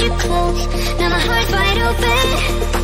you close, now my heart's wide open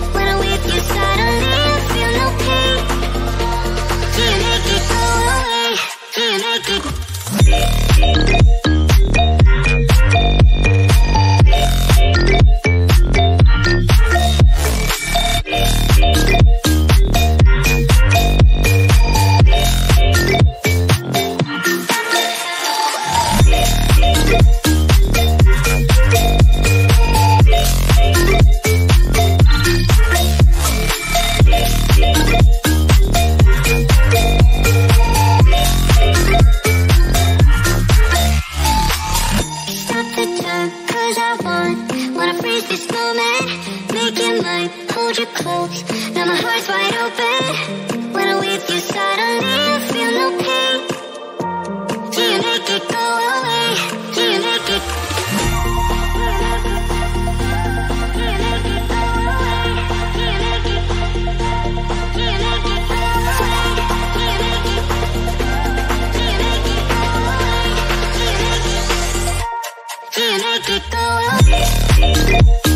Make it all.